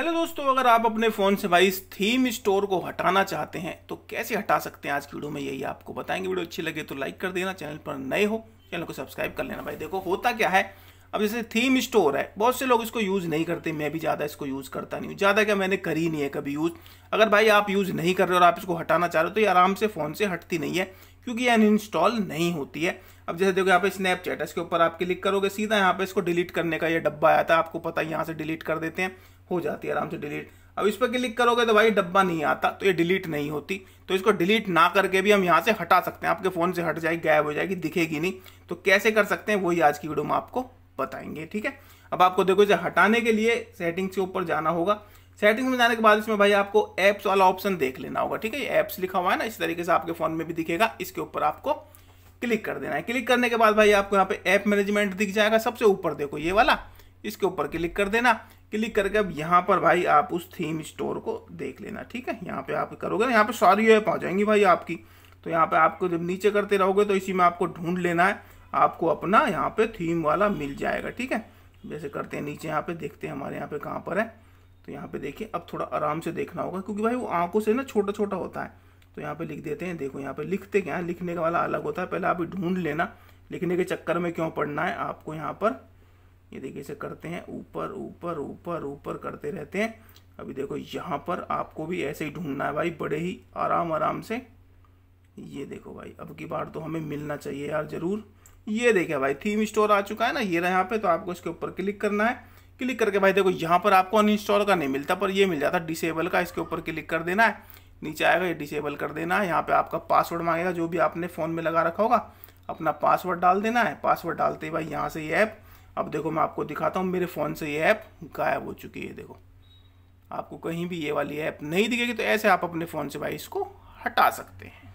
Hello दोस्तों, अगर आप अपने फ़ोन से भाई इस थीम स्टोर को हटाना चाहते हैं तो कैसे हटा सकते हैं आज की वीडियो में, यही आपको बताएँगे। वीडियो अच्छी लगे तो लाइक कर देना, चैनल पर नए हो, चैनल को सब्सक्राइब कर लेना। भाई देखो, होता क्या है? अब जैसे थीम स्टोर है, बहुत से लोग इसको यूज़ नहीं करते, मैं भी ज़्यादा इसको यूज़ करता नहीं हूँ, ज़्यादा क्या मैंने करी नहीं है कभी यूज़ अगर भाई आप यूज़ नहीं कर रहे और आप इसको हटाना चाह रहे हो तो ये आराम से फ़ोन से हटती नहीं है, क्योंकि ये अनइंस्टॉल नहीं होती है। अब जैसे देखो यहाँ पे स्नैपचैट है, इसके ऊपर आप क्लिक करोगे, सीधा यहाँ पे इसको डिलीट करने का ये डब्बा आया था, आपको पता है यहाँ से डिलीट कर देते हैं, हो जाती है आराम से डिलीट अब इस पर क्लिक करोगे तो भाई डब्बा नहीं आता तो ये डिलीट नहीं होती। तो इसको डिलीट ना करके भी हम यहाँ से हटा सकते हैं, आपके फ़ोन से हट जाएगी, गायब हो जाएगी, दिखेगी नहीं। तो कैसे कर सकते हैं, वही आज की वीडियो में आपको बताएँगे, ठीक है? अब आपको देखो, इसे हटाने के लिए सेटिंग्स के ऊपर जाना होगा। सेटिंग्स में जाने के बाद इसमें भाई आपको एप्स वाला ऑप्शन देख लेना होगा, ठीक है? एप्स लिखा हुआ है ना, इस तरीके से आपके फ़ोन में भी दिखेगा। इसके ऊपर आपको क्लिक कर देना है। क्लिक करने के बाद भाई आपको यहाँ पे ऐप मैनेजमेंट दिख जाएगा, सबसे ऊपर देखो ये वाला। इसके ऊपर क्लिक कर देना। क्लिक करके अब यहाँ पर भाई आप उस थीम स्टोर को देख लेना, ठीक है? यहाँ पे आप करोगे ना, यहाँ पे सारी ऐप आ जाएँगी भाई आपकी। तो यहाँ पे आपको जब नीचे करते रहोगे तो इसी में आपको ढूंढ लेना है। आपको अपना यहाँ पे थीम वाला मिल जाएगा, ठीक है? जैसे करते हैं नीचे यहाँ पे, देखते हैं हमारे यहाँ पे कहाँ पर है। तो यहाँ पे देखिए, अब थोड़ा आराम से देखना होगा, क्योंकि भाई वो आँखों से ना छोटा छोटा होता है। तो यहाँ पे लिख देते हैं, देखो यहाँ पे लिखते क्या है? लिखने का वाला अलग होता है। पहले आप ढूंढ लेना, लिखने के चक्कर में क्यों पढ़ना है? आपको यहाँ पर, ये देखिए इसे करते हैं, ऊपर ऊपर ऊपर ऊपर करते रहते हैं। अभी देखो यहाँ पर आपको भी ऐसे ही ढूंढना है भाई, बड़े ही आराम आराम से। ये देखो भाई, अब की बार तो हमें मिलना चाहिए यार, ज़रूर। ये देखिए भाई थीम स्टोर आ चुका है ना, ये रहा यहाँ पे तो आपको इसके ऊपर क्लिक करना है। क्लिक करके भाई देखो, यहाँ पर आपको अनइंस्टॉल का नहीं मिलता, पर ये मिल जाता डिसेबल का, इसके ऊपर क्लिक कर देना है। नीचे आएगा, ये डिसेबल कर देना है। यहाँ पे आपका पासवर्ड मांगेगा, जो भी आपने फ़ोन में लगा रखा होगा, अपना पासवर्ड डाल देना है। पासवर्ड डालते ही भाई यहाँ से ये ऐप अब देखो मैं आपको दिखाता हूँ, मेरे फ़ोन से ये ऐप गायब हो चुकी है, देखो। आपको कहीं भी ये वाली ऐप नहीं दिखेगी तो ऐसे आप अपने फ़ोन से भाई इसको हटा सकते हैं।